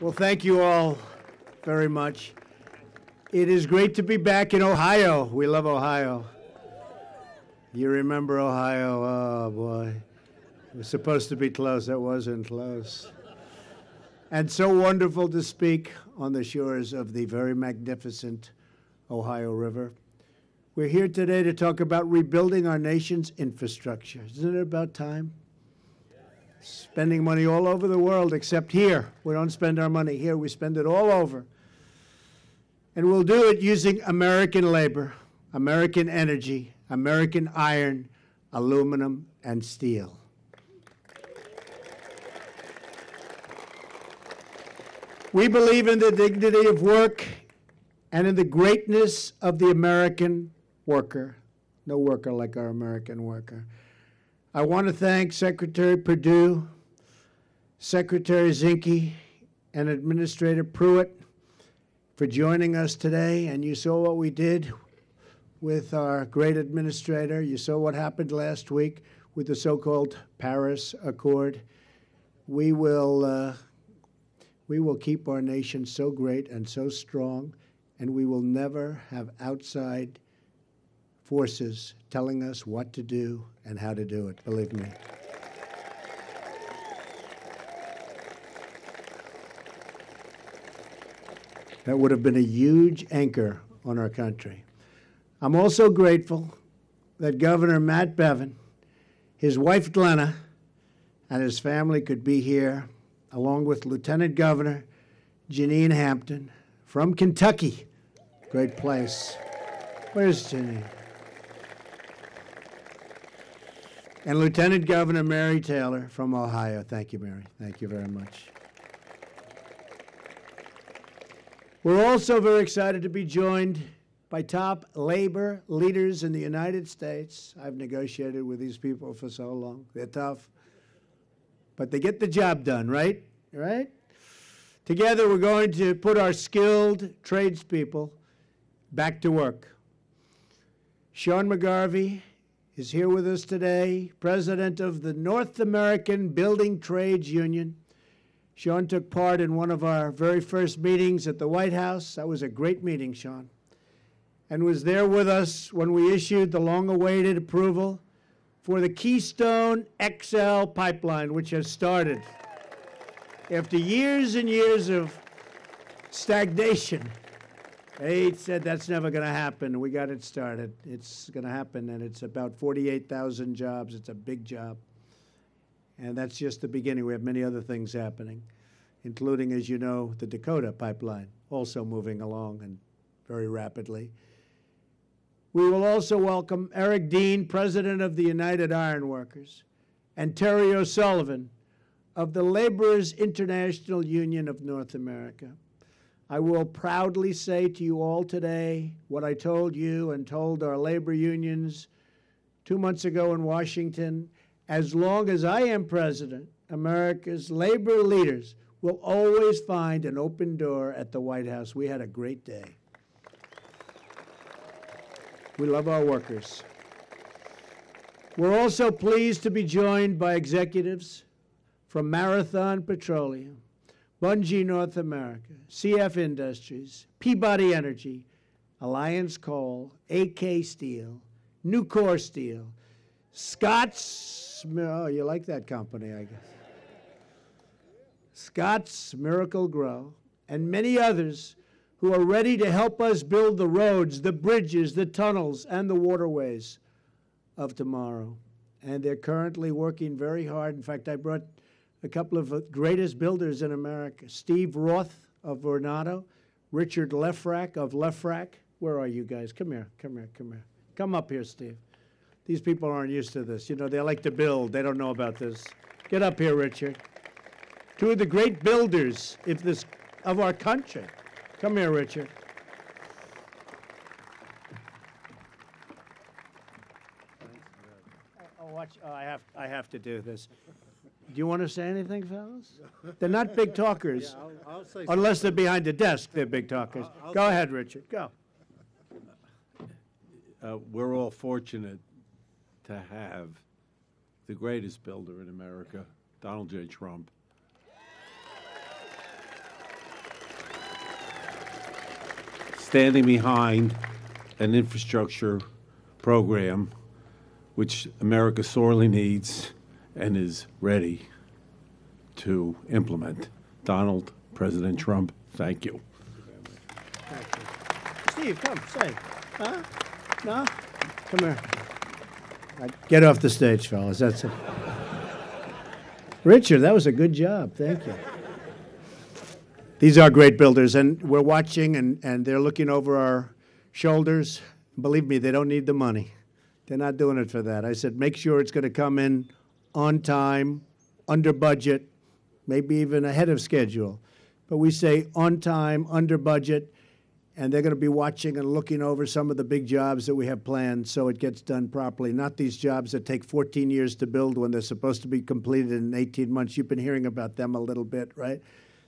Well, thank you all very much. It is great to be back in Ohio. We love Ohio. You remember Ohio? Oh, boy. It was supposed to be close. It wasn't close. And so wonderful to speak on the shores of the very magnificent Ohio River. We're here today to talk about rebuilding our nation's infrastructure. Isn't it about time? Spending money all over the world, except here. We don't spend our money here, we spend it all over. And we'll do it using American labor, American energy, American iron, aluminum, and steel. We believe in the dignity of work and in the greatness of the American worker. No worker like our American worker. I want to thank Secretary Perdue, Secretary Zinke, and Administrator Pruitt for joining us today. And you saw what we did with our great administrator. You saw what happened last week with the so called Paris Accord. We will, uh, we will keep our nation so great and so strong, and we will never have outside forces telling us what to do and how to do it, believe me. That would have been a huge anchor on our country. I'm also grateful that Governor Matt Bevin, his wife Glenna, and his family could be here, along with Lieutenant Governor Jenean Hampton from Kentucky. Great place. Where's Jenean? And Lieutenant Governor Mary Taylor from Ohio. Thank you, Mary. Thank you very much. We're also very excited to be joined by top labor leaders in the United States. I've negotiated with these people for so long. They're tough, but they get the job done, right? Right? Together, we're going to put our skilled tradespeople back to work. Sean McGarvey is here with us today, president of the North American Building Trades Union. Sean took part in one of our very first meetings at the White House. That was a great meeting, Sean. And was there with us when we issued the long awaited approval for the Keystone XL pipeline, which has started. After years and years of stagnation, they said that's never going to happen. We got it started. It's going to happen, and it's about 48,000 jobs. It's a big job. And that's just the beginning. We have many other things happening, including, as you know, the Dakota pipeline, also moving along and very rapidly. We will also welcome Eric Dean, President of the United Iron Workers, and Terry O'Sullivan of the Laborers International Union of North America. I will proudly say to you all today what I told you and told our labor unions two months ago in Washington. As long as I am president, America's labor leaders will always find an open door at the White House. We had a great day. We love our workers. We're also pleased to be joined by executives from Marathon Petroleum, Bunge North America, CF Industries, Peabody Energy, Alliance Coal, AK Steel, Nucor Steel, Scotts, oh, you like that company, I guess. Scotts Miracle Grow, and many others who are ready to help us build the roads, the bridges, the tunnels, and the waterways of tomorrow. And they're currently working very hard. In fact, I brought a couple of the greatest builders in America Steve Roth of Vornado, Richard Lefrak of Lefrak. Where are you guys? Come here, come here, come here. Come up here, Steve. These people aren't used to this. You know, they like to build, they don't know about this. Get up here, Richard. Two of the great builders if this, of our country. Come here, Richard. Oh, watch. Oh, I have. I have to do this. Do you want to say anything, fellas? They're not big talkers. I'll, I'll say something. Unless they're behind the desk, they're big talkers. I'll- I'll Go ahead, Richard, go. Uh, We're all fortunate to have the greatest builder in America, Donald J. Trump. Standing behind an infrastructure program which America sorely needs and is ready to implement. Donald, President Trump, thank you. Steve, come, say. Huh? No? Come here. Get off the stage, fellas. That's it. Richard, that was a good job. Thank you. These are great builders, and we're watching, and, and they're looking over our shoulders. Believe me, they don't need the money. They're not doing it for that. I said, make sure it's going to come in on time, under budget, maybe even ahead of schedule. But we say on time, under budget, and they're going to be watching and looking over some of the big jobs that we have planned so it gets done properly. Not these jobs that take 14 years to build when they're supposed to be completed in 18 months. You've been hearing about them a little bit, right?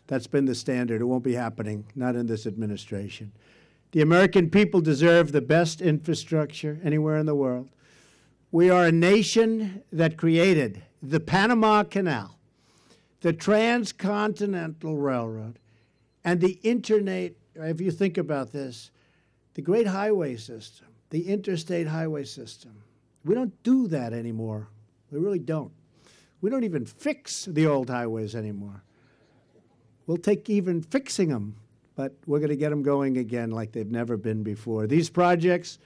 That's been the standard. It won't be happening, not in this administration. The American people deserve the best infrastructure anywhere in the world. We are a nation that created the Panama Canal, the Transcontinental Railroad, and the internet. If you think about this, the great highway system, the interstate highway system, we don't do that anymore. We really don't. We don't even fix the old highways anymore. We'll take even fixing them, but we're going to get them going again like they've never been before. These projects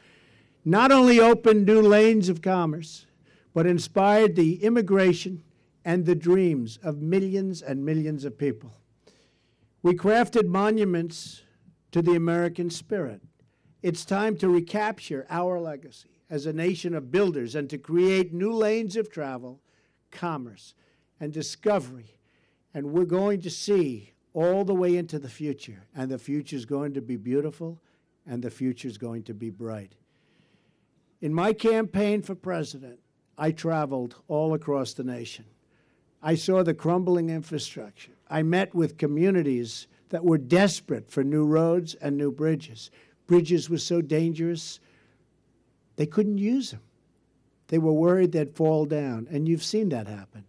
not only opened new lanes of commerce, but inspired the immigration and the dreams of millions and millions of people. We crafted monuments to the American spirit. It's time to recapture our legacy as a nation of builders and to create new lanes of travel, commerce, and discovery. And we're going to see all the way into the future. And the future is going to be beautiful, and the future is going to be bright. In my campaign for president, I traveled all across the nation. I saw the crumbling infrastructure. I met with communities that were desperate for new roads and new bridges. Bridges were so dangerous, they couldn't use them. They were worried they'd fall down, and you've seen that happen.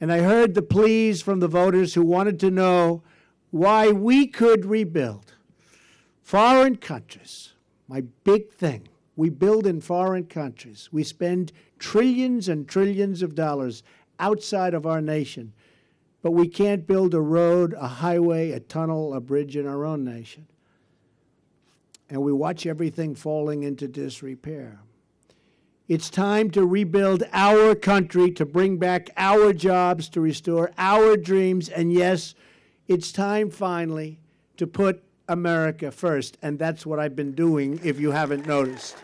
And I heard the pleas from the voters who wanted to know why we could rebuild. Foreign countries, my big thing. We build in foreign countries. We spend trillions and trillions of dollars outside of our nation, but we can't build a road, a highway, a tunnel, a bridge in our own nation. And we watch everything falling into disrepair. It's time to rebuild our country, to bring back our jobs, to restore our dreams, and yes, it's time finally to put America first. And that's what I've been doing, if you haven't noticed.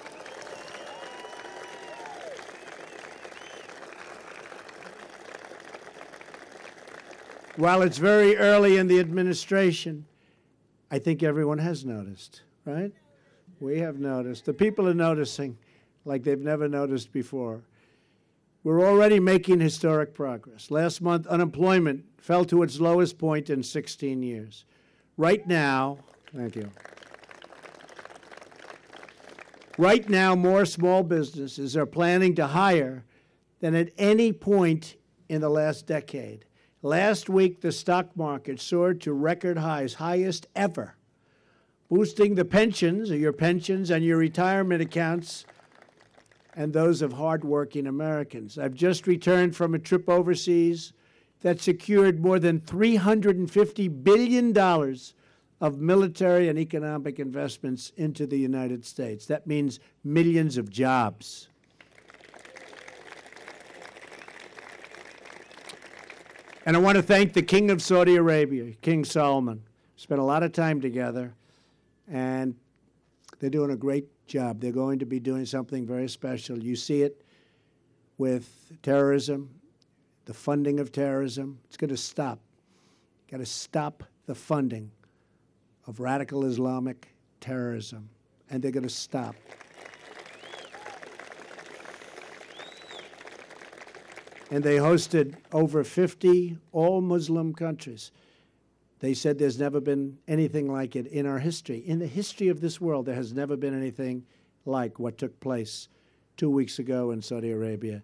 While it's very early in the administration, I think everyone has noticed, right? We have noticed. The people are noticing like they've never noticed before. We're already making historic progress. Last month, unemployment fell to its lowest point in 16 years. Right now, thank you. Right now, more small businesses are planning to hire than at any point in the last decade. Last week, the stock market soared to record highs, highest ever, boosting the pensions, your pensions, and your retirement accounts and those of hardworking Americans. I've just returned from a trip overseas that secured more than $350 billion of military and economic investments into the United States. That means millions of jobs. And I want to thank the King of Saudi Arabia, King Salman. Spent a lot of time together, and they're doing a great job. They're going to be doing something very special. You see it with terrorism, the funding of terrorism. It's going to stop. Got to stop the funding of radical Islamic terrorism, and they're going to stop. And they hosted over 50 all Muslim countries. They said there's never been anything like it in our history. In the history of this world, there has never been anything like what took place two weeks ago in Saudi Arabia.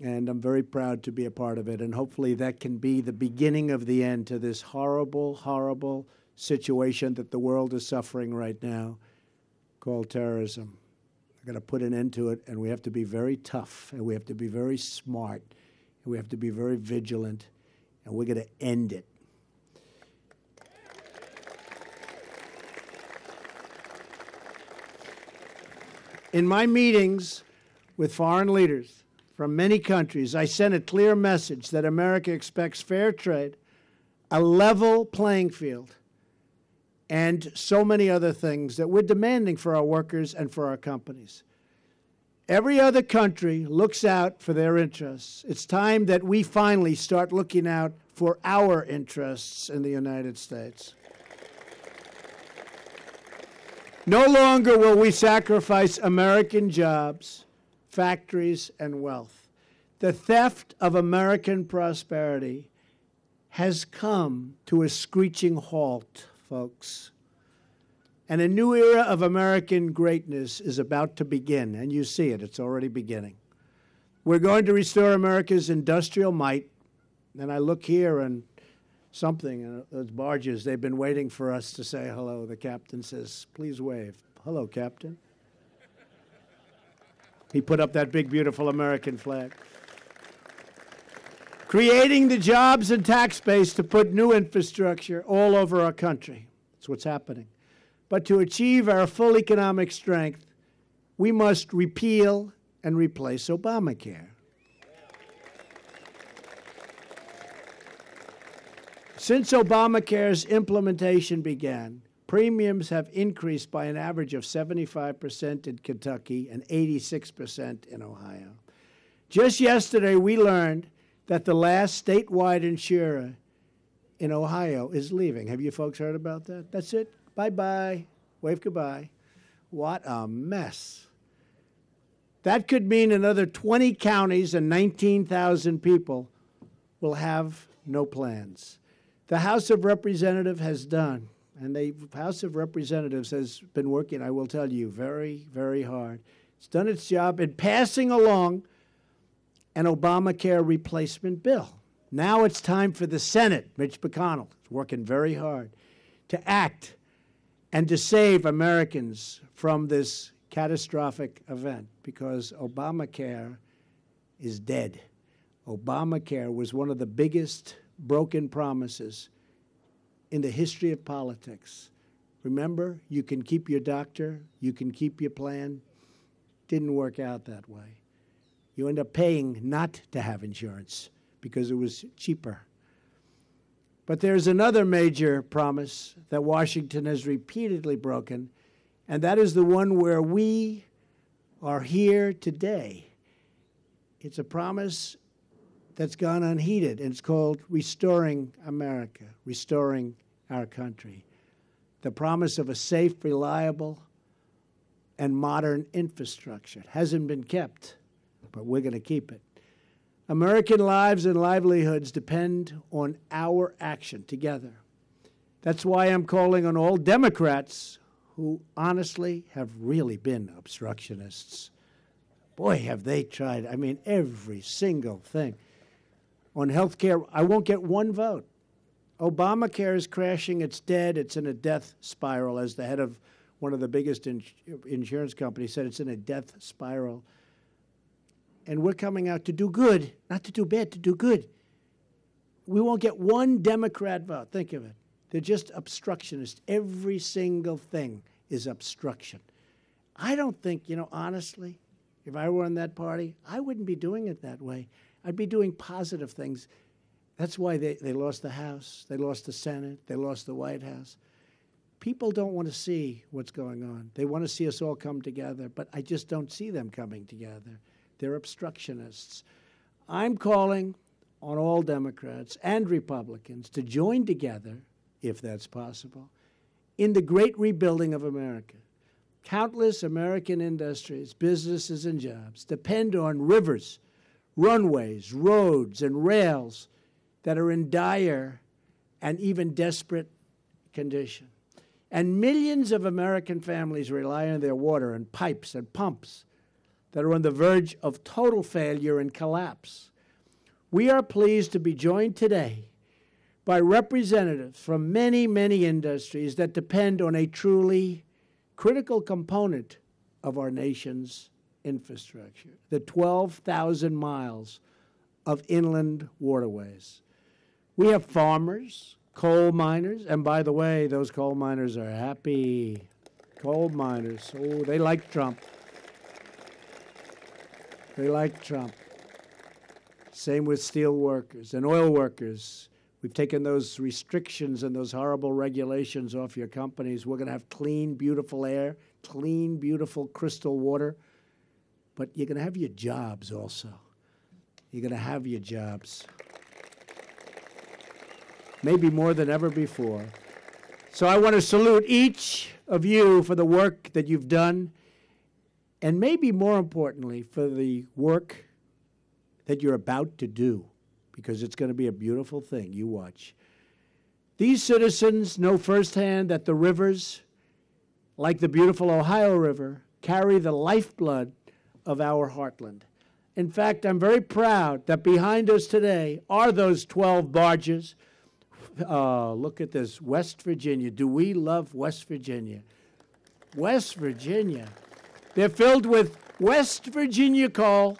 And I'm very proud to be a part of it. And hopefully, that can be the beginning of the end to this horrible, horrible situation that the world is suffering right now called terrorism. We're going to put an end to it, and we have to be very tough, and we have to be very smart, and we have to be very vigilant, and we're going to end it. In my meetings with foreign leaders from many countries, I sent a clear message that America expects fair trade, a level playing field, and so many other things that we're demanding for our workers and for our companies. Every other country looks out for their interests. It's time that we finally start looking out for our interests in the United States. No longer will we sacrifice American jobs, factories, and wealth. The theft of American prosperity has come to a screeching halt, folks. And a new era of American greatness is about to begin, and you see it, it's already beginning. We're going to restore America's industrial might. And I look here and something, those barges, they've been waiting for us to say hello. The captain says, Please wave. Hello, Captain. He put up that big, beautiful American flag. Creating the jobs and tax base to put new infrastructure all over our country. That's what's happening. But to achieve our full economic strength, we must repeal and replace Obamacare. Since Obamacare's implementation began, premiums have increased by an average of 75% in Kentucky and 86% in Ohio. Just yesterday, we learned that the last statewide insurer in Ohio is leaving. Have you folks heard about that? That's it. Bye bye. Wave goodbye. What a mess. That could mean another 20 counties and 19,000 people will have no plans the House of Representatives has done, and the House of Representatives has been working, I will tell you, very, very hard. It's done its job in passing along an Obamacare replacement bill. Now it's time for the Senate, Mitch McConnell is working very hard, to act and to save Americans from this catastrophic event because Obamacare is dead. Obamacare was one of the biggest broken promises in the history of politics. Remember, you can keep your doctor, you can keep your plan. Didn't work out that way. You end up paying not to have insurance because it was cheaper. But there's another major promise that Washington has repeatedly broken, and that is the one where we are here today. It's a promise that's gone unheeded, and it's called Restoring America, Restoring Our Country. The promise of a safe, reliable, and modern infrastructure it hasn't been kept, but we're going to keep it. American lives and livelihoods depend on our action together. That's why I'm calling on all Democrats who honestly have really been obstructionists. Boy, have they tried. I mean, every single thing on health care, I won't get one vote. Obamacare is crashing. It's dead. It's in a death spiral, as the head of one of the biggest insurance companies said. It's in a death spiral. And we're coming out to do good, not to do bad, to do good. We won't get one Democrat vote. Think of it. They're just obstructionists. Every single thing is obstruction. I don't think, you know, honestly, if I were in that party, I wouldn't be doing it that way. I'd be doing positive things. That's why they, they lost the House, they lost the Senate, they lost the White House. People don't want to see what's going on. They want to see us all come together, but I just don't see them coming together. They're obstructionists. I'm calling on all Democrats and Republicans to join together, if that's possible, in the great rebuilding of America. Countless American industries, businesses, and jobs depend on rivers runways, roads, and rails that are in dire and even desperate condition. And millions of American families rely on their water and pipes and pumps that are on the verge of total failure and collapse. We are pleased to be joined today by representatives from many, many industries that depend on a truly critical component of our nation's infrastructure the 12,000 miles of inland waterways. We have farmers, coal miners, and by the way, those coal miners are happy. Coal miners, oh, they like Trump. They like Trump. Same with steel workers and oil workers. We've taken those restrictions and those horrible regulations off your companies. We're going to have clean, beautiful air, clean, beautiful crystal water. But you're going to have your jobs also. You're going to have your jobs. Maybe more than ever before. So I want to salute each of you for the work that you've done, and maybe more importantly, for the work that you're about to do because it's going to be a beautiful thing. You watch. These citizens know firsthand that the rivers, like the beautiful Ohio River, carry the lifeblood of our heartland. In fact, I'm very proud that behind us today are those 12 barges. Uh, look at this West Virginia. Do we love West Virginia? West Virginia. They're filled with West Virginia coal.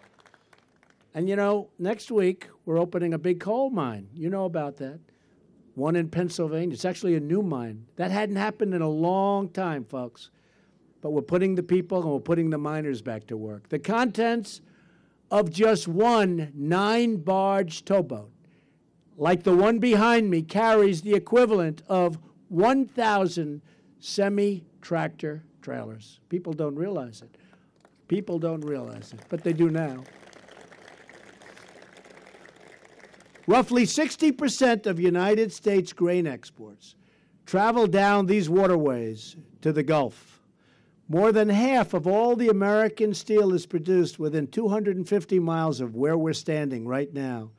And you know, next week we're opening a big coal mine. You know about that. One in Pennsylvania. It's actually a new mine. That hadn't happened in a long time, folks. But we're putting the people and we're putting the miners back to work. The contents of just one nine barge towboat, like the one behind me, carries the equivalent of 1,000 semi tractor trailers. People don't realize it. People don't realize it, but they do now. Roughly 60% of United States grain exports travel down these waterways to the Gulf. More than half of all the American steel is produced within 250 miles of where we're standing right now,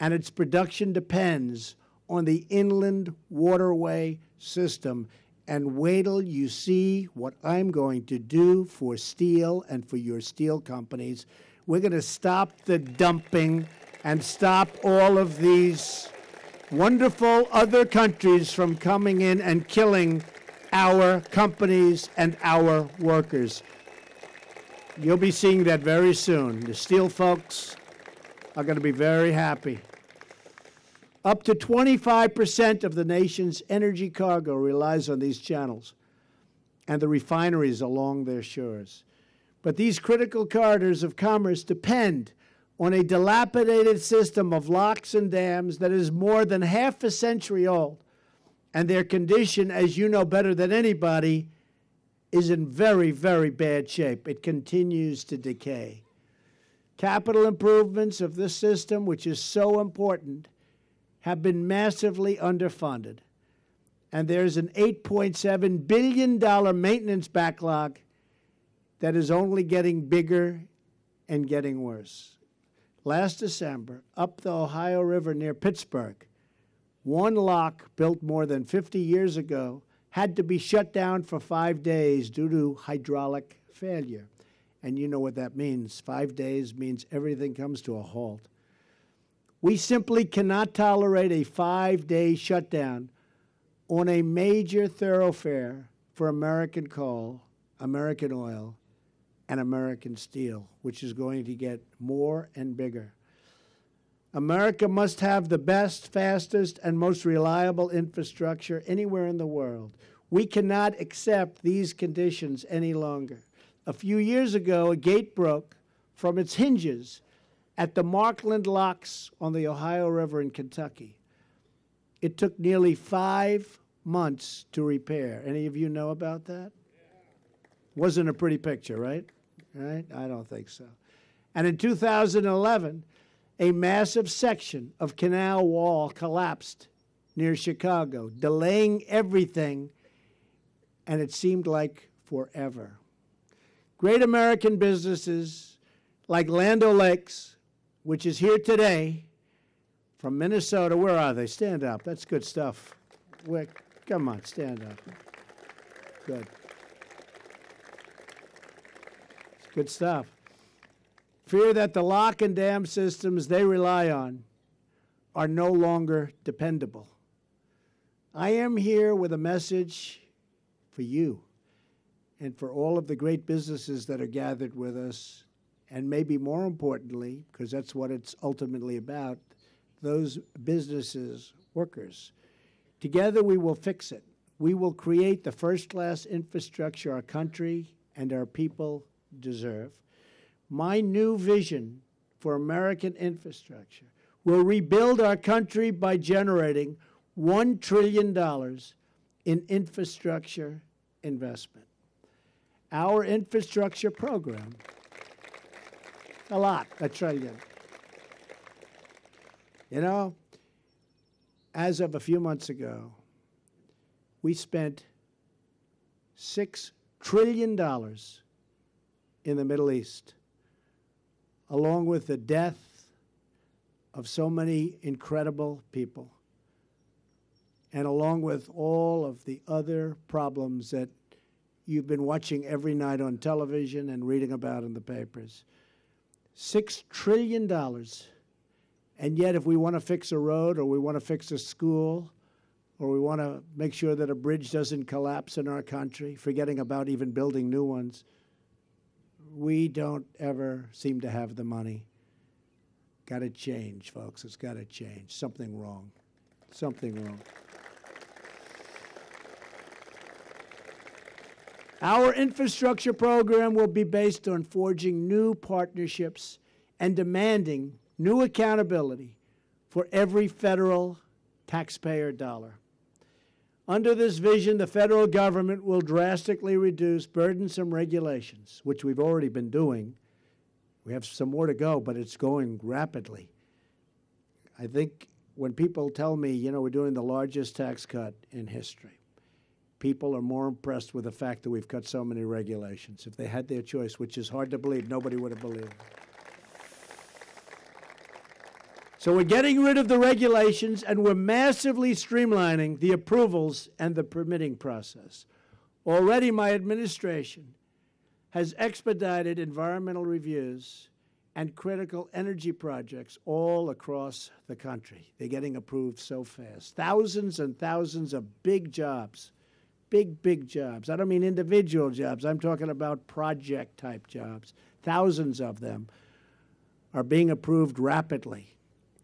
and its production depends on the inland waterway system. And wait till you see what I'm going to do for steel and for your steel companies. We're going to stop the dumping and stop all of these wonderful other countries from coming in and killing our companies and our workers. You'll be seeing that very soon. The steel folks are going to be very happy. Up to 25% of the nation's energy cargo relies on these channels and the refineries along their shores. But these critical corridors of commerce depend on a dilapidated system of locks and dams that is more than half a century old. And their condition, as you know better than anybody, is in very, very bad shape. It continues to decay. Capital improvements of this system, which is so important, have been massively underfunded. And there's an $8.7 billion maintenance backlog that is only getting bigger and getting worse last December up the Ohio River near Pittsburgh. One lock built more than 50 years ago had to be shut down for five days due to hydraulic failure. And you know what that means. Five days means everything comes to a halt. We simply cannot tolerate a five day shutdown on a major thoroughfare for American coal, American oil, and American steel, which is going to get more and bigger. America must have the best, fastest, and most reliable infrastructure anywhere in the world. We cannot accept these conditions any longer. A few years ago, a gate broke from its hinges at the Markland Locks on the Ohio River in Kentucky. It took nearly five months to repair. Any of you know about that? Wasn't a pretty picture, right? right? I don't think so. And in 2011, a massive section of canal wall collapsed near Chicago, delaying everything, and it seemed like forever. Great American businesses like Land O'Lakes, which is here today from Minnesota. Where are they? Stand up. That's good stuff. Wick, come on, stand up. Good. It's Good stuff. Fear that the lock and dam systems they rely on are no longer dependable. I am here with a message for you and for all of the great businesses that are gathered with us, and maybe more importantly, because that's what it's ultimately about, those businesses, workers. Together we will fix it. We will create the first class infrastructure our country and our people deserve. My new vision for American infrastructure will rebuild our country by generating $1 trillion in infrastructure investment. Our infrastructure program, a lot, a trillion. You know, as of a few months ago, we spent $6 trillion in the Middle East, along with the death of so many incredible people, and along with all of the other problems that you've been watching every night on television and reading about in the papers. $6 trillion. And yet, if we want to fix a road or we want to fix a school or we want to make sure that a bridge doesn't collapse in our country, forgetting about even building new ones, we don't ever seem to have the money. Got to change, folks. It's got to change. Something wrong. Something wrong. Our infrastructure program will be based on forging new partnerships and demanding new accountability for every federal taxpayer dollar. Under this vision, the federal government will drastically reduce burdensome regulations, which we've already been doing. We have some more to go, but it's going rapidly. I think when people tell me, you know, we're doing the largest tax cut in history, people are more impressed with the fact that we've cut so many regulations. If they had their choice, which is hard to believe, nobody would have believed. So we're getting rid of the regulations and we're massively streamlining the approvals and the permitting process. Already, my administration has expedited environmental reviews and critical energy projects all across the country. They're getting approved so fast. Thousands and thousands of big jobs, big, big jobs. I don't mean individual jobs, I'm talking about project type jobs. Thousands of them are being approved rapidly.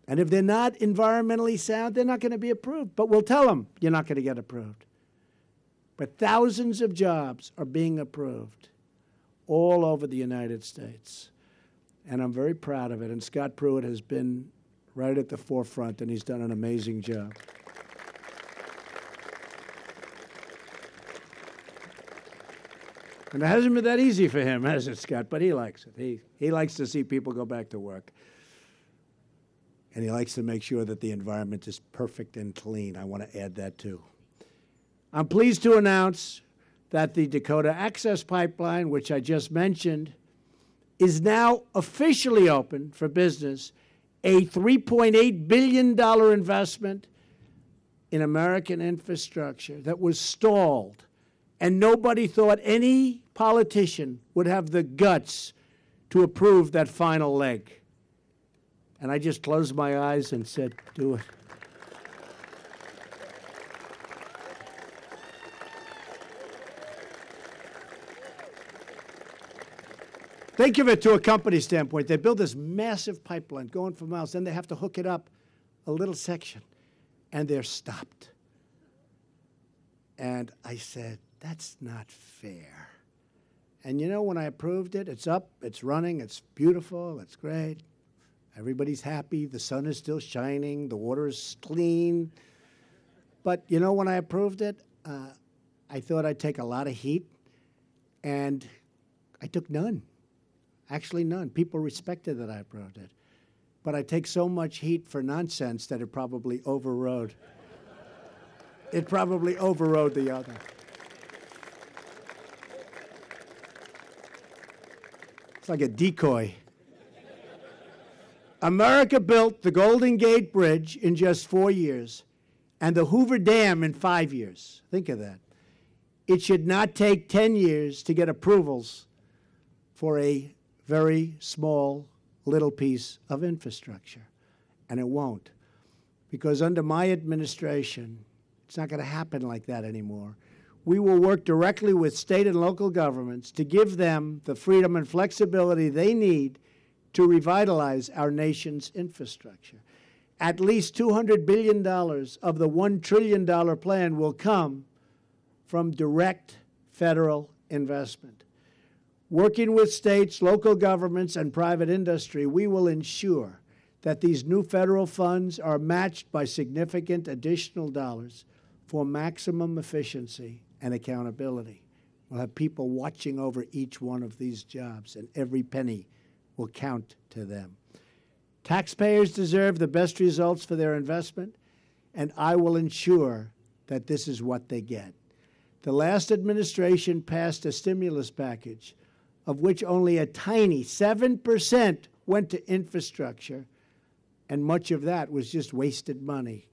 And if they're not environmentally sound, they're not going to be approved. But we'll tell them you're not going to get approved. But thousands of jobs are being approved all over the United States. And I'm very proud of it. And Scott Pruitt has been right at the forefront, and he's done an amazing job. And it hasn't been that easy for him, has it, Scott? But he likes it. He, he likes to see people go back to work and he likes to make sure that the environment is perfect and clean. I want to add that too. I'm pleased to announce that the Dakota Access Pipeline, which I just mentioned, is now officially open for business, a $3.8 billion investment in American infrastructure that was stalled, and nobody thought any politician would have the guts to approve that final leg. And I just closed my eyes and said, Do it. Think of it to a company standpoint. They build this massive pipeline going for miles, then they have to hook it up a little section, and they're stopped. And I said, That's not fair. And you know, when I approved it, it's up, it's running, it's beautiful, it's great. Everybody's happy. The sun is still shining. The water is clean. But you know, when I approved it, uh, I thought I'd take a lot of heat, and I took none. Actually, none. People respected that I approved it. But I take so much heat for nonsense that it probably overrode. it probably overrode the other. It's like a decoy. America built the Golden Gate Bridge in just four years and the Hoover Dam in five years. Think of that. It should not take 10 years to get approvals for a very small little piece of infrastructure, and it won't. because under my administration, it's not going to happen like that anymore. We will work directly with state and local governments to give them the freedom and flexibility they need to revitalize our nation's infrastructure. At least $200 billion of the $1 trillion plan will come from direct federal investment. Working with states, local governments, and private industry, we will ensure that these new federal funds are matched by significant additional dollars for maximum efficiency and accountability. We'll have people watching over each one of these jobs, and every penny will count to them. Taxpayers deserve the best results for their investment, and I will ensure that this is what they get. The last administration passed a stimulus package, of which only a tiny 7% went to infrastructure and much of that was just wasted money.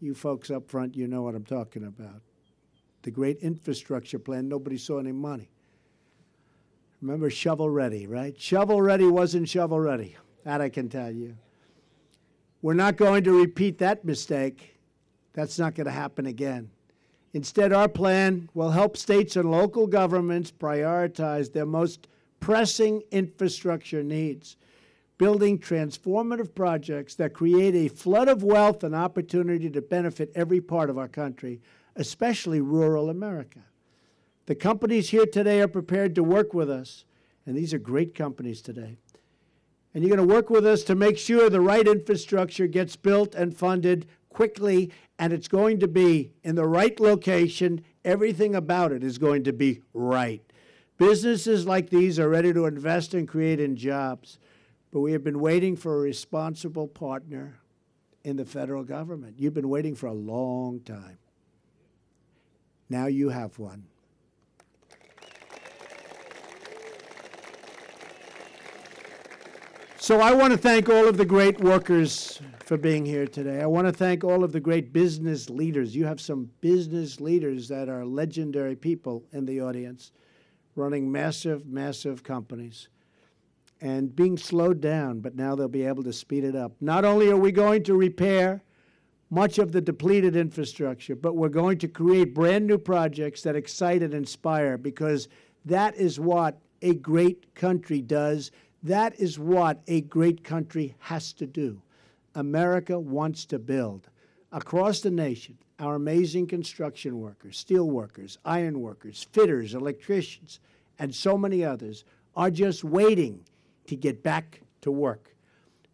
You folks up front, you know what I'm talking about. The great infrastructure plan, nobody saw any money. Remember shovel ready, right? Shovel ready wasn't shovel ready. That I can tell you. We're not going to repeat that mistake. That's not going to happen again. Instead, our plan will help states and local governments prioritize their most pressing infrastructure needs building transformative projects that create a flood of wealth and opportunity to benefit every part of our country, especially rural America. The companies here today are prepared to work with us, and these are great companies today. And you're going to work with us to make sure the right infrastructure gets built and funded quickly, and it's going to be in the right location. Everything about it is going to be right. Businesses like these are ready to invest and create in jobs. But we have been waiting for a responsible partner in the federal government. You've been waiting for a long time. Now you have one. So I want to thank all of the great workers for being here today. I want to thank all of the great business leaders. You have some business leaders that are legendary people in the audience running massive, massive companies and being slowed down, but now they'll be able to speed it up. Not only are we going to repair much of the depleted infrastructure, but we're going to create brand new projects that excite and inspire because that is what a great country does. That is what a great country has to do. America wants to build across the nation. Our amazing construction workers, steel workers, iron workers, fitters, electricians, and so many others are just waiting to get back to work.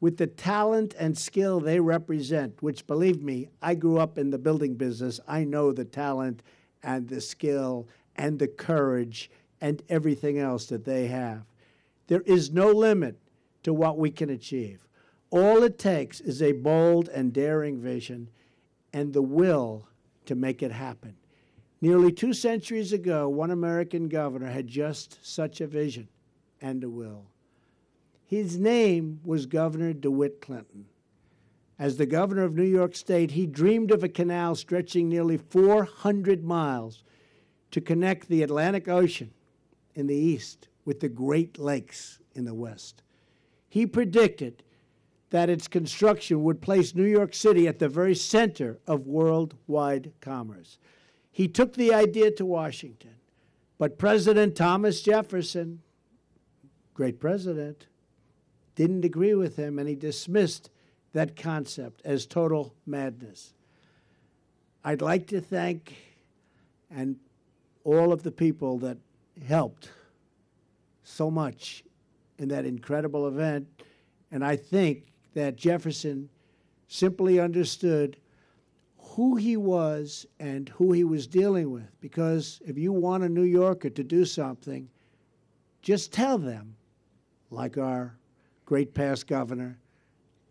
With the talent and skill they represent, which believe me, I grew up in the building business, I know the talent and the skill and the courage and everything else that they have. There is no limit to what we can achieve. All it takes is a bold and daring vision and the will to make it happen. Nearly two centuries ago, one American governor had just such a vision and a will. His name was Governor DeWitt Clinton. As the governor of New York State, he dreamed of a canal stretching nearly 400 miles to connect the Atlantic Ocean in the east with the Great Lakes in the west. He predicted that its construction would place New York City at the very center of worldwide commerce. He took the idea to Washington, but President Thomas Jefferson, great president, didn't agree with him, and he dismissed that concept as total madness. I'd like to thank and all of the people that helped so much in that incredible event. And I think that Jefferson simply understood who he was and who he was dealing with. Because if you want a New Yorker to do something, just tell them, like our great past governor,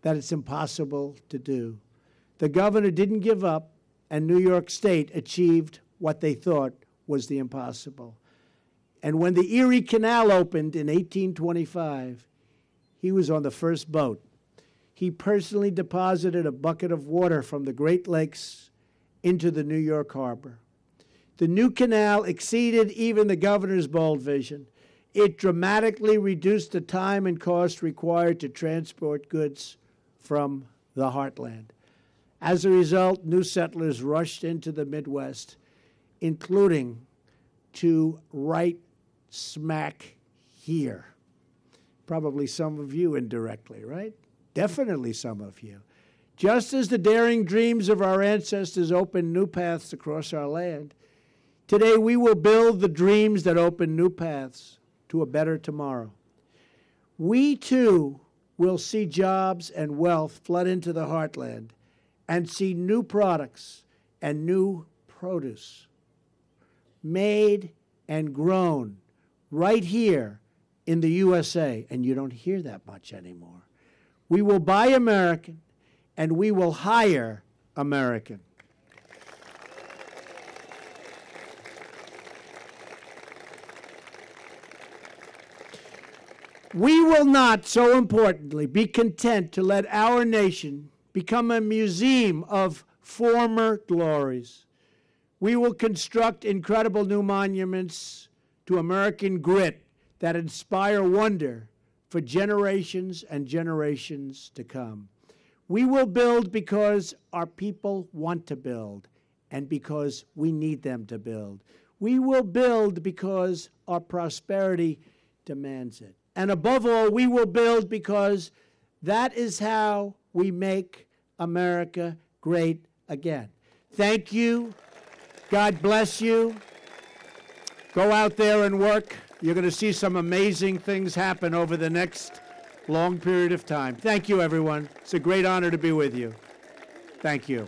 that it's impossible to do. The governor didn't give up, and New York State achieved what they thought was the impossible. And when the Erie Canal opened in 1825, he was on the first boat. He personally deposited a bucket of water from the Great Lakes into the New York harbor. The new canal exceeded even the governor's bold vision. It dramatically reduced the time and cost required to transport goods from the heartland. As a result, new settlers rushed into the Midwest, including to right smack here. Probably some of you indirectly, right? Definitely some of you. Just as the daring dreams of our ancestors opened new paths across our land, today we will build the dreams that open new paths to a better tomorrow. We too will see jobs and wealth flood into the heartland and see new products and new produce made and grown right here in the USA. And you don't hear that much anymore. We will buy American and we will hire American. We will not, so importantly, be content to let our nation become a museum of former glories. We will construct incredible new monuments to American grit that inspire wonder for generations and generations to come. We will build because our people want to build and because we need them to build. We will build because our prosperity demands it. And above all, we will build because that is how we make America great again. Thank you. God bless you. Go out there and work. You're going to see some amazing things happen over the next long period of time. Thank you, everyone. It's a great honor to be with you. Thank you.